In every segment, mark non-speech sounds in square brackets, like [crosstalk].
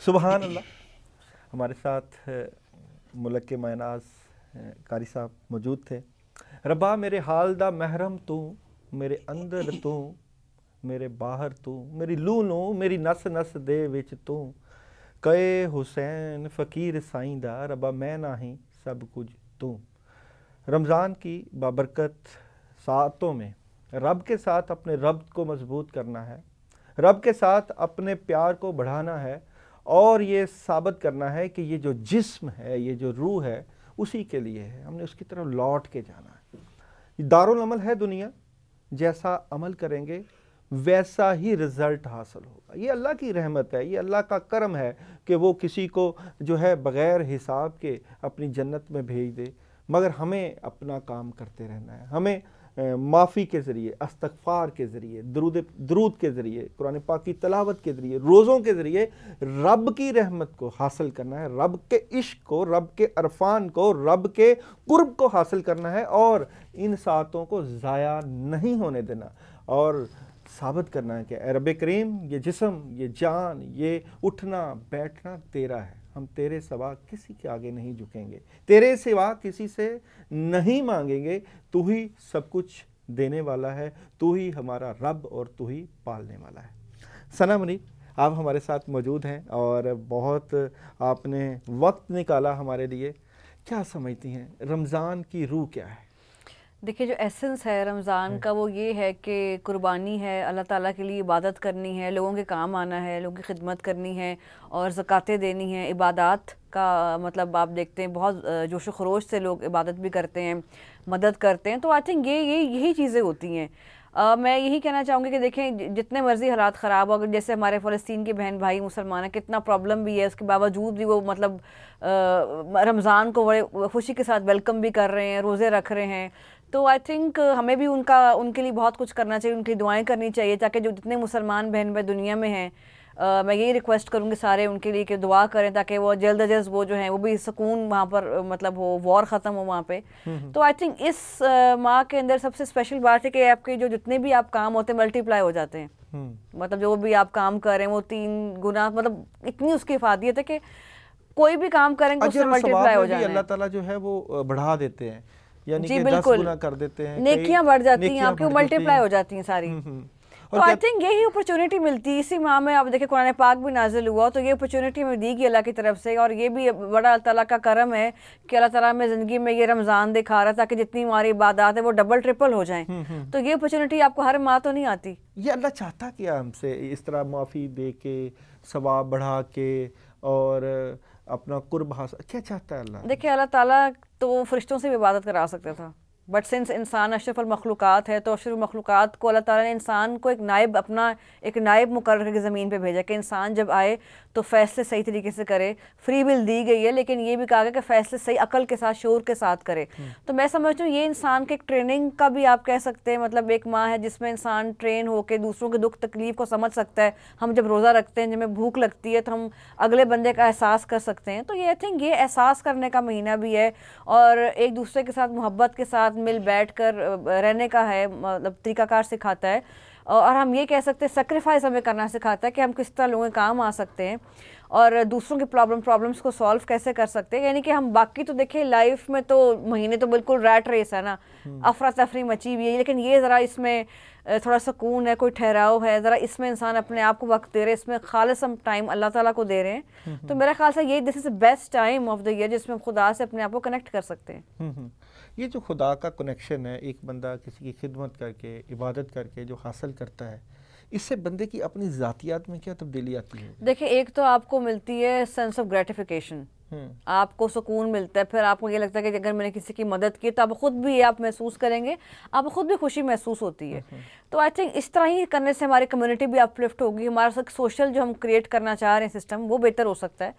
सुबहान अल्लाह हमारे साथ मुलक के मायनाज कारी साहब मौजूद थे। रबा मेरे हाल दा महरम तू, मेरे अंदर तू, मेरे बाहर तू, मेरी लू नू मेरी नस नस दे विच तू। कए हुसैन, फ़कीर साईं दा रबा मैं ना ही सब कुछ तू। रमज़ान की बाबरकत सातों में, रब के साथ अपने रब को मज़बूत करना है, रब के साथ अपने प्यार को बढ़ाना है, और ये साबित करना है कि ये जो जिस्म है, ये जो रूह है, उसी के लिए है। हमने उसकी तरफ़ लौट के जाना है। ये दारुल अमल है दुनिया, जैसा अमल करेंगे, वैसा ही रिज़ल्ट हासिल होगा। ये अल्लाह की रहमत है, ये अल्लाह का करम है कि वो किसी को जो है बग़ैर हिसाब के अपनी जन्नत में भेज दे। मगर हमें अपना काम करते रहना है, हमें माफ़ी के ज़रिए, अस्तगफार के ज़रिए, दरूद दरूद के ज़रिए, कुरान पाक की तलावत के ज़रिए, रोज़ों के ज़रिए रब की रहमत को हासिल करना है, रब के इश्क को, रब के अरफान को, रब के कुर्ब को हासिल करना है और इन सातों को ज़ाया नहीं होने देना। और साबित करना है कि ए रब करीम, ये जिसम, ये जान, ये उठना, बैठना तेरा है। हम तेरे सिवा किसी के आगे नहीं झुकेंगे। तेरे सिवा किसी से नहीं मांगेंगे। तू ही सब कुछ देने वाला है। तू ही हमारा रब और तू ही पालने वाला है। सना मुनीर आप हमारे साथ मौजूद हैं और बहुत आपने वक्त निकाला हमारे लिए। क्या समझती हैं? रमज़ान की रूह क्या है? देखिए जो एसेंस है रमज़ान का वो ये है कि कुर्बानी है अल्लाह ताला के लिए इबादत करनी है लोगों के काम आना है लोगों की खिदमत करनी है और ज़कातें देनी है। इबादत का मतलब आप देखते हैं बहुत जोश व खरोश से लोग इबादत भी करते हैं मदद करते हैं। तो आई थिंक ये ये यही चीज़ें होती हैं। अ, मैं यही कहना चाहूँगी कि देखें जितने मर्ज़ी हालात ख़राब हो अगर जैसे हमारे फ़लस्तीन के बहन भाई मुसलमान हैं कितना प्रॉब्लम भी है उसके बावजूद भी वो मतलब रमज़ान को बड़े खुशी के साथ वेलकम भी कर रहे हैं रोज़े रख रहे हैं। तो आई थिंक हमें भी उनका उनके लिए बहुत कुछ करना चाहिए उनकी दुआएँ करनी चाहिए ताकि जो जितने मुसलमान बहन भाई दुनिया में हैं अ, मैं यही रिक्वेस्ट करूँगी सारे उनके लिए कि दुआ करें ताकि वो जल्द अज वो जो हैं वो भी सुकून वहाँ पर मतलब हो वॉर ख़त्म हो वहाँ पे। तो आई थिंक इस अ, माह के अंदर सबसे स्पेशल बात है कि आपके जो जितने भी आप काम होते हैं मल्टीप्लाई हो जाते हैं। हम्म। मतलब जो भी आप काम कर रहे हैं वो तीन गुना मतलब इतनी उसकी इफादियत है कि कोई भी काम करेंगे उससे अजर मल्टीप्लाई हो में जाना अल्लाह ताला जो है वो बढ़ा देते हैं। यानी कि दस गुना कर देते हैं नेकियाँ बढ़ जाती हैं आपकी मल्टीप्लाई हो। जाती हैं सारी। हम्म, हम्म। तो आई थिंक यही अपॉर्चुनिटी मिलती है। इसी माह में आप देखिए कुरान पाक भी नाजिल हुआ तो ये अपॉर्चुनिटी हमें दी गई अल्लाह की तरफ़ से और ये भी बड़ा अल्लाह ताला का करम है कि अल्लाह ताला में ज़िंदगी में ये रमज़ान दिखा रहा है ताकि जितनी हमारी इबादत है वो डबल ट्रिपल हो जाएँ। तो ये अपॉर्चुनिटी आपको हर माह तो नहीं आती। ये अल्लाह चाहता क्या हमसे? इस तरह माफ़ी दे के सवाब बढ़ा के और अपना कुर्ब हासिल क्या चाहता है अल्लाह? देखिए, अल्लाह ताला तो फरिश्तों से भी इबादत करा सकता था। बट सिंस इंसान अशरफ मखलूक़ात है तो अशरफ मखलूक़ात को अल्लाह ताला ने इंसान को एक नायब अपना एक नायब मुकर करके ज़मीन पे भेजा कि इंसान जब आए तो फ़ैसले सही तरीके से करे फ्री विल दी गई है लेकिन ये भी कहा गया कि फ़ैसले सही अकल के साथ शोर के साथ करे तो मैं समझती हूँ ये इंसान के एक ट्रेनिंग का भी आप कह सकते हैं मतलब एक माँ है जिसमें इंसान ट्रेन होकर दूसरों के दुख तकलीफ़ को समझ सकता है हम जब रोज़ा रखते हैं जब हमें भूख लगती है तो हम अगले बंदे का एहसास कर सकते हैं तो ये आई थिंक ये एहसास करने का महीना भी है और एक दूसरे के साथ मोहब्बत के साथ मिल बैठ कर रहने का है मतलब तरीकाकार सिखाता है। और हम ये कह सकते हैं सेक्रीफाइस हमें करना सिखाता है कि हम किस तरह लोगों के काम आ सकते हैं और दूसरों की प्रॉब्लम प्रॉब्लम्स को सॉल्व कैसे कर सकते हैं। यानी कि हम बाकी तो देखिए लाइफ में तो महीने तो बिल्कुल रैट रेस है ना। अफरा तफरी मची हुई है लेकिन ये ज़रा इसमें थोड़ा सुकून है कोई ठहराव है ज़रा इसमें इंसान अपने आप को वक्त दे रहे हैं इसमें खालस हम टाइम अल्लाह ताला को दे रहे हैं। तो मेरा ख्याल से ये this is the best time of the year जिसमें हम खुदा से अपने आप को कनेक्ट कर सकते हैं। हम्म, हम्म। ये जो खुदा का कनेक्शन है, एक बंदा किसी की खिदमत करके, इबादत करके जो हासिल करता है, इससे बंदे की अपनी ज़ातियात में क्या तब्दीली आती है देखिए, एक तो आपको मिलती है सेंस ऑफ़ ग्रेटिफिकेशन। आपको सुकून मिलता है फिर आपको ये लगता है कि अगर मैंने किसी की मदद की तो आप खुद भी ये आप महसूस करेंगे आप खुद भी खुशी महसूस होती है। तो आई थिंक इस तरह ही करने से हमारी कम्युनिटी भी अपलिफ्ट होगी हमारा सोशल जो हम क्रिएट करना चाह रहे हैं सिस्टम वो बेहतर हो सकता है।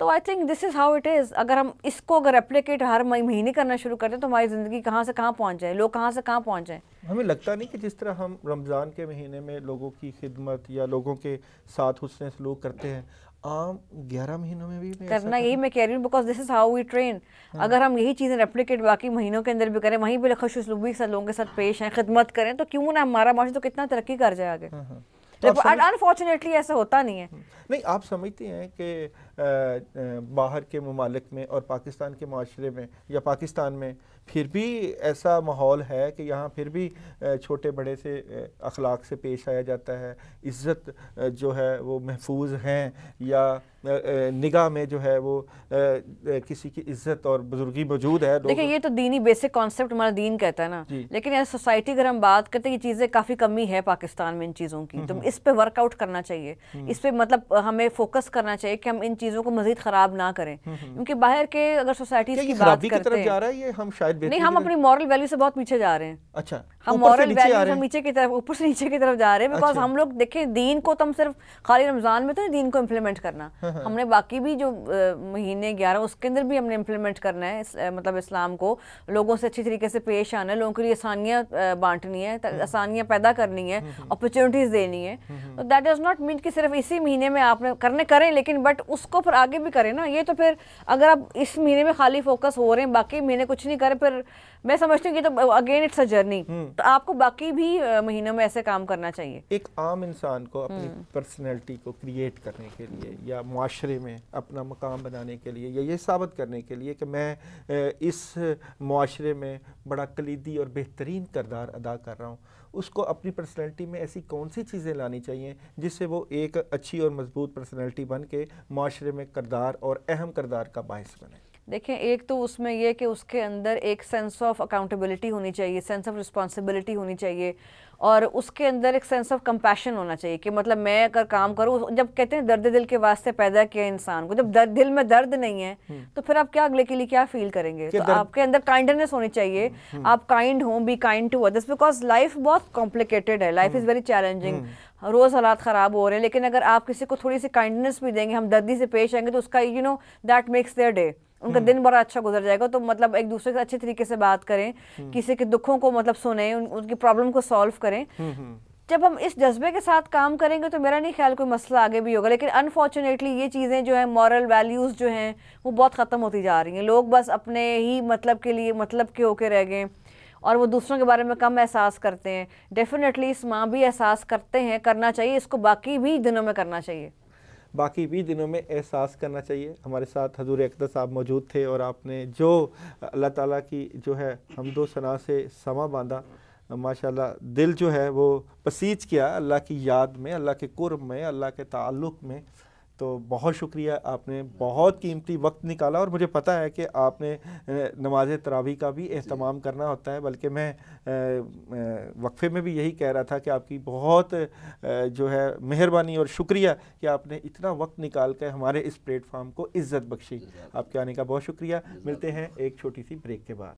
तो I think this is how it is अगर हम इसको अगर रेप्लिकेट हर महीने करना शुरू करते हैं तो हमारी ज़िंदगी कहाँ से कहाँ पहुँच जाए लोग कहाँ से कहाँ पहुँच जाए? हमें लगता नहीं कि जिस तरह हम रमज़ान के महीने में लोगों की खिदमत या लोगों के साथ हुसन सलूक करते हैं आम ग्यारह महीनों में भी करना यही मैं कह रही हूँ because this is how we train अगर हम यही चीज़ें रेप्लिकेट बाकी महीनों के अंदर भी करें वहीं पे खुश उसलूबी से लोगों के साथ पेश है खिदमत करें तो क्यों ना हमारा माशा तो कितना तरक्की कर जाए आगे? हाँ, हाँ। तो अनफॉर्चुनेटली ऐसा होता नहीं है। नहीं आप समझते हैं कि बाहर के ममालिक में और पाकिस्तान के माशरे में या पाकिस्तान में फिर भी ऐसा माहौल है कि यहाँ फिर भी छोटे बड़े से अखलाक से पेश आया जाता है। इज़्ज़त जो है वो महफूज हैं या निगाह में जो है वो किसी की इज़्ज़त और बुजुर्गी मौजूद है। देखिए ये तो दीनी बेसिक कॉन्सेप्ट हमारा दीन कहता है ना। लेकिन एज सोसाइटी अगर हम बात करते हैं ये चीज़ें काफ़ी कमी है पाकिस्तान में इन चीज़ों की। तो इस पर वर्कआउट करना चाहिए। इस पर मतलब हमें फोकस करना चाहिए कि हम इन चीज़ों को मजीद ख़राब ना करें। क्योंकि बाहर के अगर सोसाइटी की बात करते हैं नहीं हम अपनी मॉरल वैल्यू से बहुत पीछे जा रहे हैं। अच्छा। हम मॉरल वैल्यूज़ हम नीचे की तरफ़ ऊपर से नीचे की तरफ़ जा रहे हैं बिकॉज़ अच्छा। हम लोग देखें दीन को तो हम सिर्फ़ खाली रमज़ान में तो नहीं दीन को इम्प्लीमेंट करना। [laughs] हाँ, हमने बाकी भी जो महीने ग्यारह उसके अंदर भी हमने इम्प्लीमेंट करना है मतलब इस्लाम को। लोगों से अच्छी तरीके से पेश आना है लोगों के लिए आसानियाँ बांटनी है हम्म। आसानियाँ पैदा करनी है अपॉर्चुनिटीज़ देनी है। तो दैट डज नॉट मीन कि सिर्फ़ इसी महीने में आपने करने करें लेकिन बट उसको फिर आगे भी करें ना। ये तो फिर अगर आप इस महीने में खाली फोकस हो रहे हैं बाकी महीने कुछ नहीं करें फिर मैं समझती हूँ कि तो अगेन इट्स अ जर्नी तो आपको बाकी भी महीनों में ऐसे काम करना चाहिए? एक आम इंसान को अपनी हम्म। पर्सनैलिटी को क्रिएट करने के लिए या माशरे में अपना मकाम बनाने के लिए या ये साबित करने के लिए कि मैं इस माशरे में बड़ा कलीदी और बेहतरीन करदार अदा कर रहा हूँ। उसको अपनी पर्सनैलिटी में ऐसी कौन सी चीज़ें लानी चाहिए जिससे वो एक अच्छी और मज़बूत पर्सनैलिटी बन के माशरे में करदार और अहम करदार का बायस बने? देखें एक तो उसमें यह कि उसके अंदर एक सेंस ऑफ़ अकाउंटेबिलिटी होनी चाहिए सेंस ऑफ़ रिस्पॉन्सिबिलिटी होनी चाहिए और उसके अंदर एक सेंस ऑफ़ कंपैशन होना चाहिए कि मतलब मैं अगर काम करूँ जब कहते हैं दर्द दिल के वास्ते पैदा किया इंसान को जब दर्द दिल में दर्द नहीं है तो फिर आप क्या अगले के लिए क्या फील करेंगे? तो दर्द- आपके अंदर काइंडनेस होनी चाहिए आप काइंड हो be kind to others because life बहुत कॉम्प्लिकेटेड है लाइफ इज़ वेरी चैलेंजिंग रोज़ हालात ख़राब हो रहे हैं लेकिन अगर आप किसी को थोड़ी सी काइंडनेस भी देंगे हम दर्दी से पेश आएँगे तो उसका you know that makes their day उनका दिन बड़ा अच्छा गुजर जाएगा तो मतलब एक दूसरे से अच्छे तरीके से बात करें किसी के दुखों को मतलब सुने उन, उनकी प्रॉब्लम को सॉल्व करें। जब हम इस जज्बे के साथ काम करेंगे तो मेरा नहीं ख्याल कोई मसला आगे भी होगा लेकिन अनफॉर्चुनेटली ये चीज़ें जो हैं मॉरल वैल्यूज़ जो हैं वो बहुत ख़त्म होती जा रही हैं। लोग बस अपने ही मतलब के लिए मतलब के होके रह गए और वो दूसरों के बारे में कम एहसास करते हैं। डेफिनेटली इस माँ भी एहसास करते हैं करना चाहिए इसको बाकी भी दिनों में करना चाहिए। बाकी भी दिनों में एहसास करना चाहिए। हमारे साथ हजूर अकदर साहब मौजूद थे और आपने जो अल्लाह ताला की जो है हमदो सना से समा बांधा, माशाल्लाह दिल जो है वो पसीज किया अल्लाह की याद में, अल्लाह के कुर्ब में, अल्लाह के ताल्लुक़ में। तो बहुत शुक्रिया आपने बहुत कीमती वक्त निकाला और मुझे पता है कि आपने नमाज़ तरावी का भी एहतमाम करना होता है बल्कि मैं वक्फे में भी यही कह रहा था कि आपकी बहुत जो है मेहरबानी और शुक्रिया कि आपने इतना वक्त निकाल कर हमारे इस प्लेटफॉर्म को इज़्ज़त बख्शी। आपके आने का बहुत शुक्रिया। मिलते हैं एक छोटी सी ब्रेक के बाद।